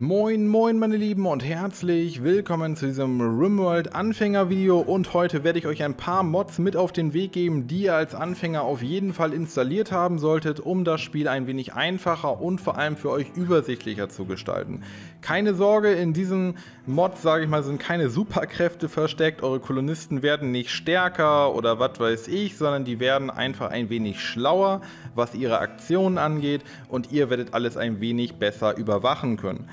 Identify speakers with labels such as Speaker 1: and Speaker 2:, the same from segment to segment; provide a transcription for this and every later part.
Speaker 1: Moin moin meine Lieben und herzlich willkommen zu diesem RimWorld Anfänger Video und heute werde ich euch ein paar Mods mit auf den Weg geben, die ihr als Anfänger auf jeden Fall installiert haben solltet, um das Spiel ein wenig einfacher und vor allem für euch übersichtlicher zu gestalten. Keine Sorge, in diesen Mods, sage ich mal, sind keine Superkräfte versteckt, eure Kolonisten werden nicht stärker oder was weiß ich, sondern die werden einfach ein wenig schlauer, was ihre Aktionen angeht und ihr werdet alles ein wenig besser überwachen können.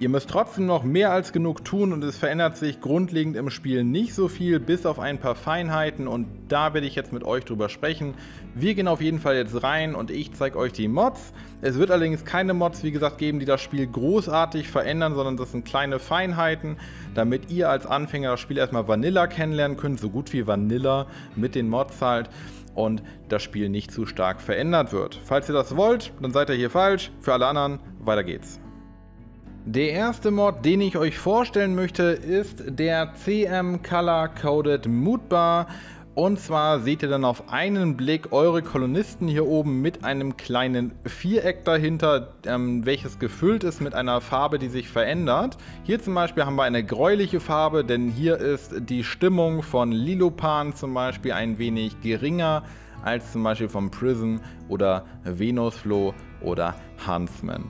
Speaker 1: Ihr müsst trotzdem noch mehr als genug tun und es verändert sich grundlegend im Spiel nicht so viel, bis auf ein paar Feinheiten und da werde ich jetzt mit euch drüber sprechen. Wir gehen auf jeden Fall jetzt rein und ich zeige euch die Mods. Es wird allerdings keine Mods, wie gesagt, geben, die das Spiel großartig verändern, sondern das sind kleine Feinheiten, damit ihr als Anfänger das Spiel erstmal Vanilla kennenlernen könnt, so gut wie Vanilla mit den Mods halt und das Spiel nicht zu stark verändert wird. Falls ihr das wollt, dann seid ihr hier falsch. Für alle anderen, weiter geht's. Der erste Mod, den ich euch vorstellen möchte, ist der CM Color Coded Moodbar. Und zwar seht ihr dann auf einen Blick eure Kolonisten hier oben mit einem kleinen Viereck dahinter, ähm, welches gefüllt ist mit einer Farbe, die sich verändert. Hier zum Beispiel haben wir eine gräuliche Farbe, denn hier ist die Stimmung von Lilopan zum Beispiel ein wenig geringer als zum Beispiel vom Prison oder Venusflow oder Huntsman.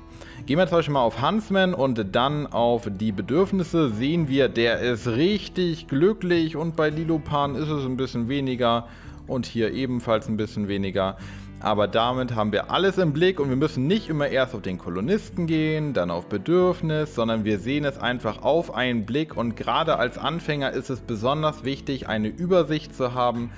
Speaker 1: Gehen wir zum Beispiel mal auf Huntsman und dann auf die Bedürfnisse. Sehen wir, der ist richtig glücklich und bei Lilopan ist es ein bisschen weniger und hier ebenfalls ein bisschen weniger. Aber damit haben wir alles im Blick und wir müssen nicht immer erst auf den Kolonisten gehen, dann auf Bedürfnis, sondern wir sehen es einfach auf einen Blick und gerade als Anfänger ist es besonders wichtig, eine Übersicht zu haben,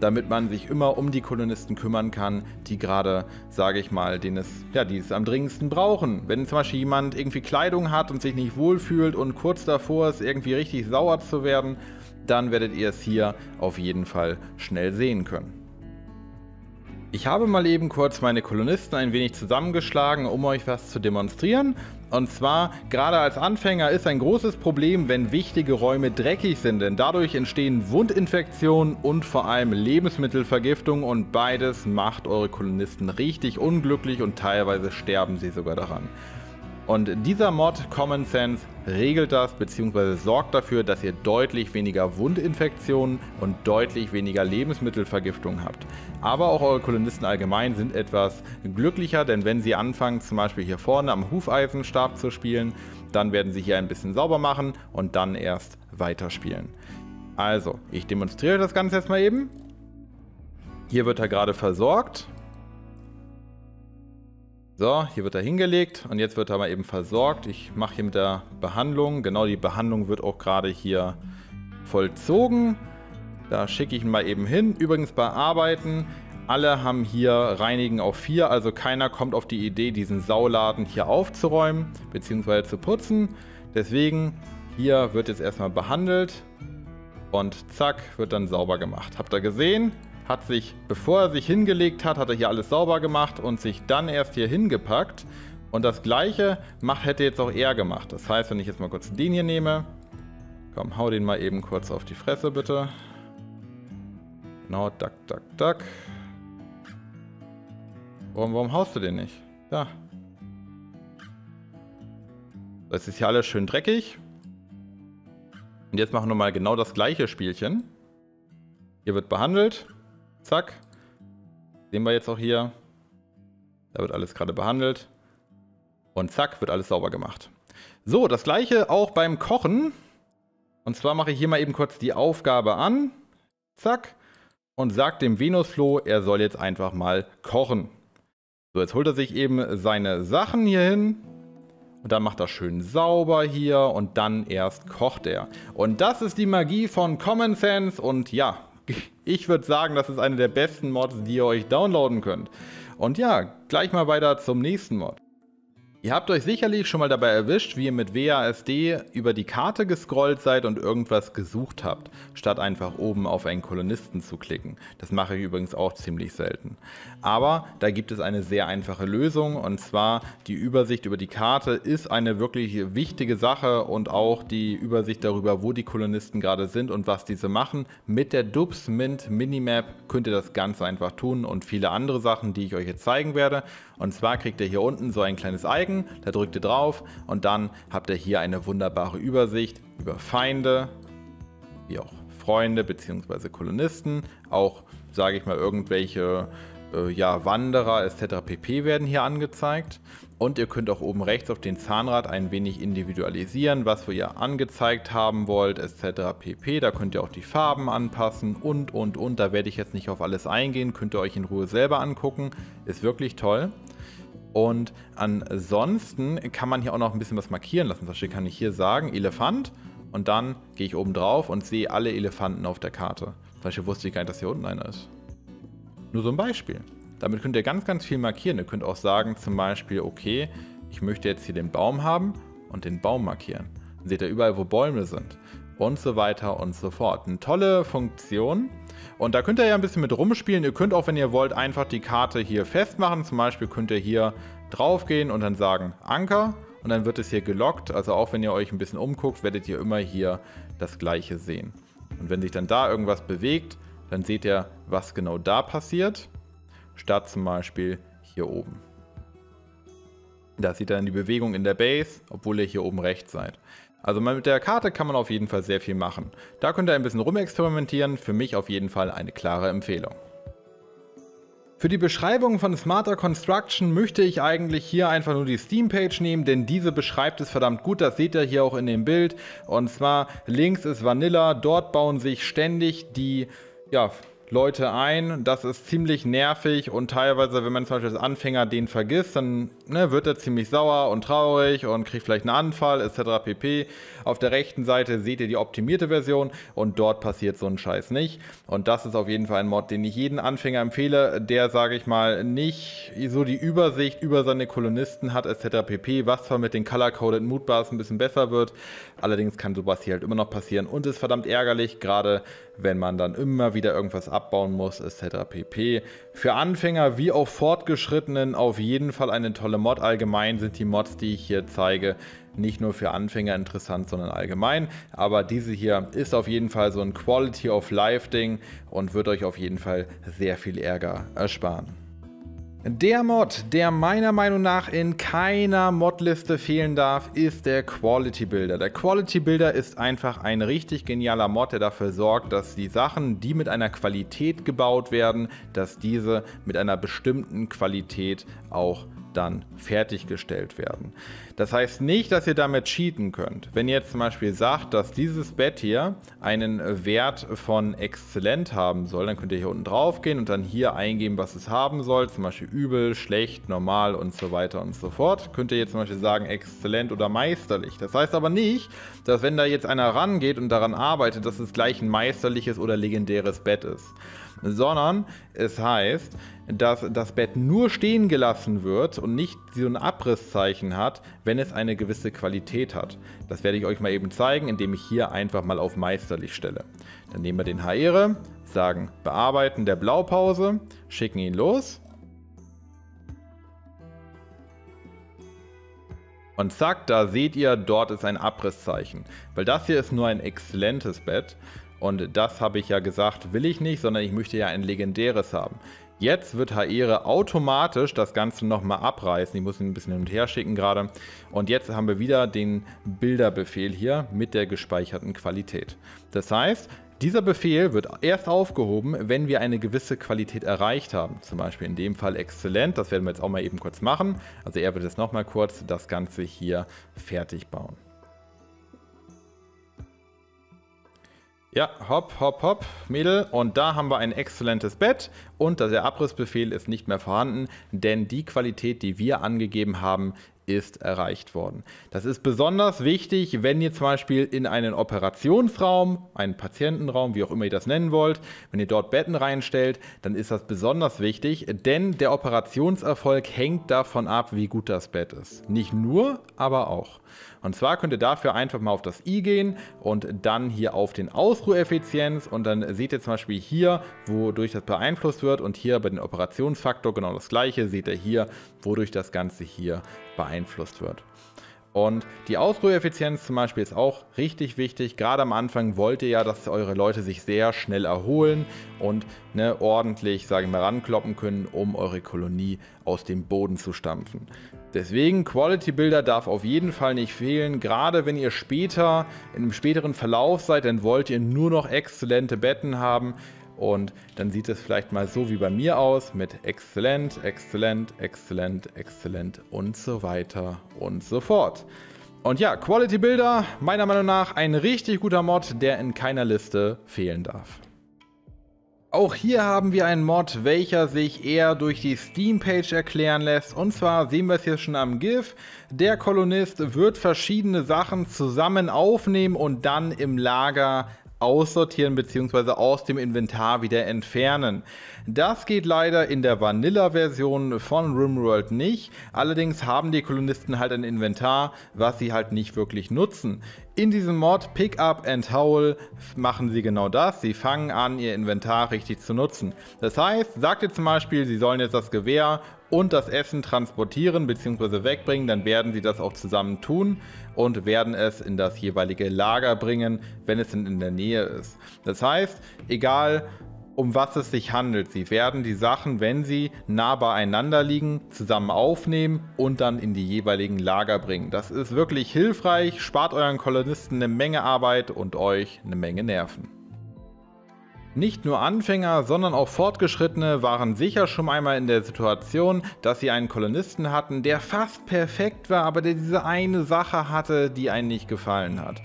Speaker 1: damit man sich immer um die Kolonisten kümmern kann, die gerade, sage ich mal, den es, ja, die es am dringendsten brauchen. Wenn zum Beispiel jemand irgendwie Kleidung hat und sich nicht wohlfühlt und kurz davor ist, irgendwie richtig sauer zu werden, dann werdet ihr es hier auf jeden Fall schnell sehen können. Ich habe mal eben kurz meine Kolonisten ein wenig zusammengeschlagen, um euch was zu demonstrieren. Und zwar, gerade als Anfänger ist ein großes Problem, wenn wichtige Räume dreckig sind, denn dadurch entstehen Wundinfektionen und vor allem Lebensmittelvergiftung und beides macht eure Kolonisten richtig unglücklich und teilweise sterben sie sogar daran. Und dieser Mod Common Sense regelt das bzw. sorgt dafür, dass ihr deutlich weniger Wundinfektionen und deutlich weniger Lebensmittelvergiftung habt. Aber auch eure Kolonisten allgemein sind etwas glücklicher, denn wenn sie anfangen zum Beispiel hier vorne am Hufeisenstab zu spielen, dann werden sie hier ein bisschen sauber machen und dann erst weiterspielen. Also, ich demonstriere das Ganze jetzt mal eben. Hier wird er gerade versorgt so, hier wird er hingelegt und jetzt wird er mal eben versorgt. Ich mache hier mit der Behandlung, genau die Behandlung wird auch gerade hier vollzogen. Da schicke ich ihn mal eben hin. Übrigens bei Arbeiten, alle haben hier Reinigen auf 4, also keiner kommt auf die Idee, diesen Sauladen hier aufzuräumen bzw. zu putzen. Deswegen, hier wird jetzt erstmal behandelt und zack, wird dann sauber gemacht. Habt ihr gesehen? Hat sich, bevor er sich hingelegt hat, hat er hier alles sauber gemacht und sich dann erst hier hingepackt. Und das gleiche macht, hätte jetzt auch er gemacht. Das heißt, wenn ich jetzt mal kurz den hier nehme, komm, hau den mal eben kurz auf die Fresse, bitte. Genau, duck, duck, duck. Warum, warum haust du den nicht? Da. Das ist hier alles schön dreckig. Und jetzt machen wir mal genau das gleiche Spielchen. Hier wird behandelt. Zack. Sehen wir jetzt auch hier. Da wird alles gerade behandelt. Und zack, wird alles sauber gemacht. So, das gleiche auch beim Kochen. Und zwar mache ich hier mal eben kurz die Aufgabe an. Zack. Und sagt dem Venusfloh, er soll jetzt einfach mal kochen. So, jetzt holt er sich eben seine Sachen hier hin. Und dann macht er schön sauber hier und dann erst kocht er. Und das ist die Magie von Common Sense und ja, ich würde sagen, das ist eine der besten Mods, die ihr euch downloaden könnt. Und ja, gleich mal weiter zum nächsten Mod. Ihr habt euch sicherlich schon mal dabei erwischt, wie ihr mit WASD über die Karte gescrollt seid und irgendwas gesucht habt, statt einfach oben auf einen Kolonisten zu klicken. Das mache ich übrigens auch ziemlich selten. Aber da gibt es eine sehr einfache Lösung und zwar die Übersicht über die Karte ist eine wirklich wichtige Sache und auch die Übersicht darüber, wo die Kolonisten gerade sind und was diese machen. Mit der Dubs Mint Minimap könnt ihr das ganz einfach tun und viele andere Sachen, die ich euch jetzt zeigen werde. Und zwar kriegt ihr hier unten so ein kleines Icon, da drückt ihr drauf und dann habt ihr hier eine wunderbare Übersicht über Feinde, wie auch Freunde bzw. Kolonisten, auch sage ich mal irgendwelche äh, ja, Wanderer etc. pp. werden hier angezeigt. Und ihr könnt auch oben rechts auf den Zahnrad ein wenig individualisieren, was ihr angezeigt haben wollt etc. pp. Da könnt ihr auch die Farben anpassen und und und. Da werde ich jetzt nicht auf alles eingehen, könnt ihr euch in Ruhe selber angucken. Ist wirklich toll. Und ansonsten kann man hier auch noch ein bisschen was markieren lassen. Zum Beispiel kann ich hier sagen, Elefant. Und dann gehe ich oben drauf und sehe alle Elefanten auf der Karte. Zum Beispiel wusste ich gar nicht, dass hier unten einer ist. Nur so ein Beispiel. Damit könnt ihr ganz, ganz viel markieren. Ihr könnt auch sagen zum Beispiel, okay, ich möchte jetzt hier den Baum haben und den Baum markieren. Dann seht ihr überall, wo Bäume sind und so weiter und so fort. Eine tolle Funktion. Und da könnt ihr ja ein bisschen mit rumspielen. Ihr könnt auch, wenn ihr wollt, einfach die Karte hier festmachen. Zum Beispiel könnt ihr hier drauf gehen und dann sagen Anker und dann wird es hier gelockt. Also auch wenn ihr euch ein bisschen umguckt, werdet ihr immer hier das gleiche sehen. Und wenn sich dann da irgendwas bewegt, dann seht ihr, was genau da passiert, statt zum Beispiel hier oben. Da sieht dann die Bewegung in der Base, obwohl ihr hier oben rechts seid. Also mit der Karte kann man auf jeden Fall sehr viel machen. Da könnt ihr ein bisschen rumexperimentieren, für mich auf jeden Fall eine klare Empfehlung. Für die Beschreibung von Smarter Construction möchte ich eigentlich hier einfach nur die Steam-Page nehmen, denn diese beschreibt es verdammt gut, das seht ihr hier auch in dem Bild. Und zwar links ist Vanilla, dort bauen sich ständig die ja, Leute ein. Das ist ziemlich nervig und teilweise, wenn man zum Beispiel als Anfänger den vergisst, dann ne, wird er ziemlich sauer und traurig und kriegt vielleicht einen Anfall etc. pp. Auf der rechten Seite seht ihr die optimierte Version und dort passiert so ein Scheiß nicht. Und das ist auf jeden Fall ein Mod, den ich jeden Anfänger empfehle, der, sage ich mal, nicht so die Übersicht über seine Kolonisten hat etc. pp. Was zwar mit den Color-Coded Moodbars ein bisschen besser wird, allerdings kann sowas hier halt immer noch passieren und ist verdammt ärgerlich, gerade wenn man dann immer wieder irgendwas abbauen muss, etc. pp. Für Anfänger wie auch Fortgeschrittenen auf jeden Fall eine tolle Mod. Allgemein sind die Mods, die ich hier zeige, nicht nur für Anfänger interessant, sondern allgemein. Aber diese hier ist auf jeden Fall so ein Quality of Life Ding und wird euch auf jeden Fall sehr viel Ärger ersparen. Der Mod, der meiner Meinung nach in keiner Modliste fehlen darf, ist der Quality Builder. Der Quality Builder ist einfach ein richtig genialer Mod, der dafür sorgt, dass die Sachen, die mit einer Qualität gebaut werden, dass diese mit einer bestimmten Qualität auch dann fertiggestellt werden. Das heißt nicht, dass ihr damit cheaten könnt. Wenn ihr jetzt zum Beispiel sagt, dass dieses Bett hier einen Wert von exzellent haben soll, dann könnt ihr hier unten drauf gehen und dann hier eingeben, was es haben soll. Zum Beispiel übel, schlecht, normal und so weiter und so fort. Könnt ihr jetzt zum Beispiel sagen exzellent oder meisterlich. Das heißt aber nicht, dass wenn da jetzt einer rangeht und daran arbeitet, dass es gleich ein meisterliches oder legendäres Bett ist sondern es heißt, dass das Bett nur stehen gelassen wird und nicht so ein Abrisszeichen hat, wenn es eine gewisse Qualität hat. Das werde ich euch mal eben zeigen, indem ich hier einfach mal auf meisterlich stelle. Dann nehmen wir den Haere, sagen bearbeiten der Blaupause, schicken ihn los. Und zack, da seht ihr, dort ist ein Abrisszeichen. Weil das hier ist nur ein exzellentes Bett. Und das habe ich ja gesagt, will ich nicht, sondern ich möchte ja ein legendäres haben. Jetzt wird Haere automatisch das Ganze nochmal abreißen. Ich muss ihn ein bisschen hin und her schicken gerade. Und jetzt haben wir wieder den Bilderbefehl hier mit der gespeicherten Qualität. Das heißt, dieser Befehl wird erst aufgehoben, wenn wir eine gewisse Qualität erreicht haben. Zum Beispiel in dem Fall exzellent. Das werden wir jetzt auch mal eben kurz machen. Also er wird jetzt nochmal kurz das Ganze hier fertig bauen. Ja, hopp, hopp, hopp, Mädel. Und da haben wir ein exzellentes Bett und der Abrissbefehl ist nicht mehr vorhanden, denn die Qualität, die wir angegeben haben, ist erreicht worden. Das ist besonders wichtig, wenn ihr zum Beispiel in einen Operationsraum, einen Patientenraum, wie auch immer ihr das nennen wollt, wenn ihr dort Betten reinstellt, dann ist das besonders wichtig, denn der Operationserfolg hängt davon ab, wie gut das Bett ist. Nicht nur, aber auch. Und zwar könnt ihr dafür einfach mal auf das i gehen und dann hier auf den Ausruheffizienz und dann seht ihr zum Beispiel hier, wodurch das beeinflusst wird und hier bei den Operationsfaktor genau das gleiche, seht ihr hier, wodurch das Ganze hier beeinflusst wird. Und die Ausruheeffizienz zum Beispiel ist auch richtig wichtig. Gerade am Anfang wollt ihr ja, dass eure Leute sich sehr schnell erholen und ne, ordentlich, sage ich mal, rankloppen können, um eure Kolonie aus dem Boden zu stampfen. Deswegen Quality Builder darf auf jeden Fall nicht fehlen. Gerade wenn ihr später, in einem späteren Verlauf seid, dann wollt ihr nur noch exzellente Betten haben. Und dann sieht es vielleicht mal so wie bei mir aus mit exzellent, exzellent, exzellent, exzellent und so weiter und so fort. Und ja, Quality Builder, meiner Meinung nach ein richtig guter Mod, der in keiner Liste fehlen darf. Auch hier haben wir einen Mod, welcher sich eher durch die Steam-Page erklären lässt. Und zwar sehen wir es hier schon am GIF. Der Kolonist wird verschiedene Sachen zusammen aufnehmen und dann im Lager aussortieren bzw. aus dem Inventar wieder entfernen. Das geht leider in der Vanilla-Version von RimWorld nicht. Allerdings haben die Kolonisten halt ein Inventar, was sie halt nicht wirklich nutzen. In diesem Mod Pick Up and Howl machen sie genau das. Sie fangen an, ihr Inventar richtig zu nutzen. Das heißt, sagt ihr zum Beispiel, sie sollen jetzt das Gewehr und das Essen transportieren bzw. wegbringen, dann werden sie das auch zusammen tun und werden es in das jeweilige Lager bringen, wenn es in der Nähe ist. Das heißt, egal um was es sich handelt. Sie werden die Sachen, wenn sie nah beieinander liegen, zusammen aufnehmen und dann in die jeweiligen Lager bringen. Das ist wirklich hilfreich, spart euren Kolonisten eine Menge Arbeit und euch eine Menge Nerven. Nicht nur Anfänger, sondern auch Fortgeschrittene waren sicher schon einmal in der Situation, dass sie einen Kolonisten hatten, der fast perfekt war, aber der diese eine Sache hatte, die einen nicht gefallen hat.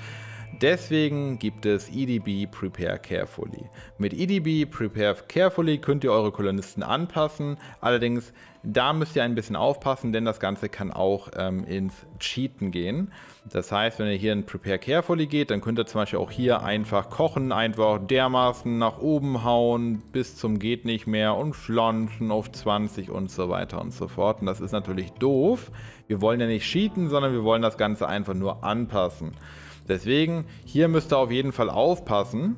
Speaker 1: Deswegen gibt es EDB Prepare Carefully. Mit EDB Prepare Carefully könnt ihr eure Kolonisten anpassen, allerdings da müsst ihr ein bisschen aufpassen, denn das Ganze kann auch ähm, ins Cheaten gehen. Das heißt, wenn ihr hier in Prepare Carefully geht, dann könnt ihr zum Beispiel auch hier einfach kochen, einfach dermaßen nach oben hauen, bis zum geht nicht mehr und pflanzen auf 20 und so weiter und so fort. Und das ist natürlich doof. Wir wollen ja nicht cheaten, sondern wir wollen das Ganze einfach nur anpassen. Deswegen, hier müsst ihr auf jeden Fall aufpassen.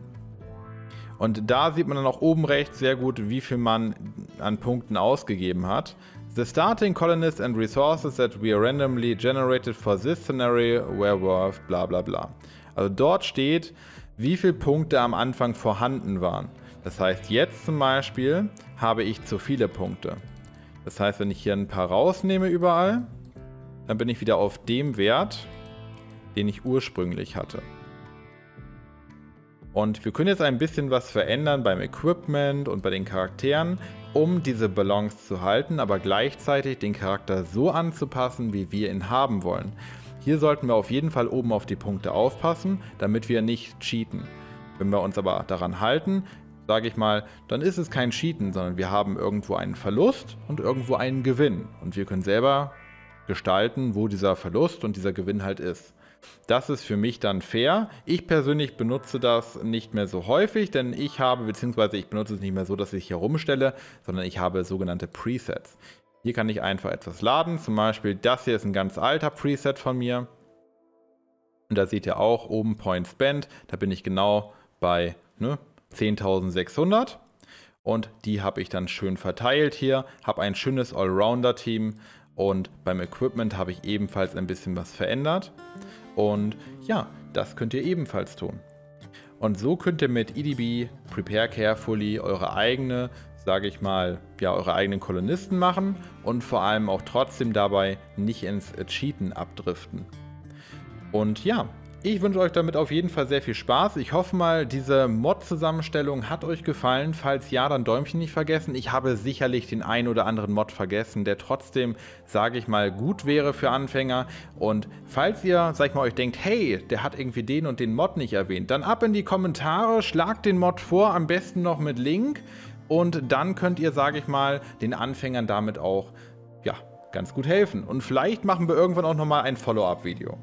Speaker 1: Und da sieht man dann auch oben rechts sehr gut, wie viel man an Punkten ausgegeben hat. The starting colonists and resources that we randomly generated for this scenario were worth bla bla bla. Also dort steht, wie viele Punkte am Anfang vorhanden waren. Das heißt, jetzt zum Beispiel habe ich zu viele Punkte. Das heißt, wenn ich hier ein paar rausnehme überall, dann bin ich wieder auf dem Wert, den ich ursprünglich hatte. Und wir können jetzt ein bisschen was verändern beim Equipment und bei den Charakteren, um diese Balance zu halten, aber gleichzeitig den Charakter so anzupassen, wie wir ihn haben wollen. Hier sollten wir auf jeden Fall oben auf die Punkte aufpassen, damit wir nicht cheaten. Wenn wir uns aber daran halten, sage ich mal, dann ist es kein Cheaten, sondern wir haben irgendwo einen Verlust und irgendwo einen Gewinn. Und wir können selber gestalten, wo dieser Verlust und dieser Gewinn halt ist. Das ist für mich dann fair. Ich persönlich benutze das nicht mehr so häufig, denn ich habe, beziehungsweise ich benutze es nicht mehr so, dass ich hier rumstelle, sondern ich habe sogenannte Presets. Hier kann ich einfach etwas laden, zum Beispiel das hier ist ein ganz alter Preset von mir. Und da seht ihr auch oben Point Spend, da bin ich genau bei ne, 10.600 und die habe ich dann schön verteilt hier, habe ein schönes Allrounder-Team und beim Equipment habe ich ebenfalls ein bisschen was verändert. Und ja, das könnt ihr ebenfalls tun. Und so könnt ihr mit EDB Prepare Carefully eure eigene, sage ich mal, ja, eure eigenen Kolonisten machen und vor allem auch trotzdem dabei nicht ins Cheaten abdriften. Und ja, ich wünsche euch damit auf jeden Fall sehr viel Spaß. Ich hoffe mal, diese Mod-Zusammenstellung hat euch gefallen. Falls ja, dann Däumchen nicht vergessen. Ich habe sicherlich den einen oder anderen Mod vergessen, der trotzdem, sage ich mal, gut wäre für Anfänger. Und falls ihr, sag ich mal, euch denkt, hey, der hat irgendwie den und den Mod nicht erwähnt, dann ab in die Kommentare, schlagt den Mod vor, am besten noch mit Link. Und dann könnt ihr, sage ich mal, den Anfängern damit auch, ja, ganz gut helfen. Und vielleicht machen wir irgendwann auch nochmal ein Follow-up-Video.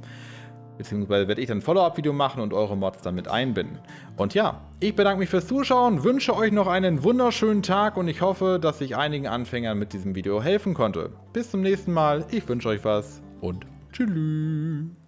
Speaker 1: Beziehungsweise werde ich dann ein Follow-up-Video machen und eure Mods dann mit einbinden. Und ja, ich bedanke mich fürs Zuschauen, wünsche euch noch einen wunderschönen Tag und ich hoffe, dass ich einigen Anfängern mit diesem Video helfen konnte. Bis zum nächsten Mal, ich wünsche euch was und tschüss.